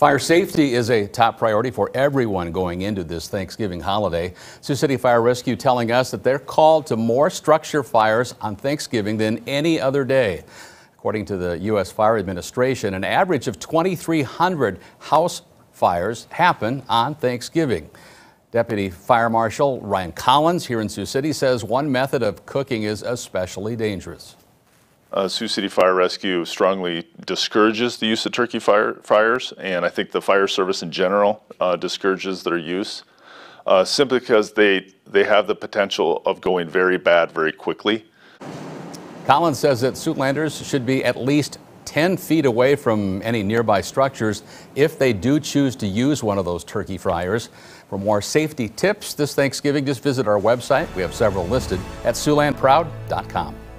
Fire safety is a top priority for everyone going into this Thanksgiving holiday. Sioux City Fire Rescue telling us that they're called to more structure fires on Thanksgiving than any other day. According to the U.S. Fire Administration, an average of 2,300 house fires happen on Thanksgiving. Deputy Fire Marshal Ryan Collins here in Sioux City says one method of cooking is especially dangerous. Uh, Sioux City Fire Rescue strongly discourages the use of turkey fire, fires, and I think the fire service in general uh, discourages their use, uh, simply because they they have the potential of going very bad very quickly. Collins says that Siouxlanders should be at least 10 feet away from any nearby structures if they do choose to use one of those turkey fryers. For more safety tips this Thanksgiving, just visit our website. We have several listed at SiouxlandProud.com.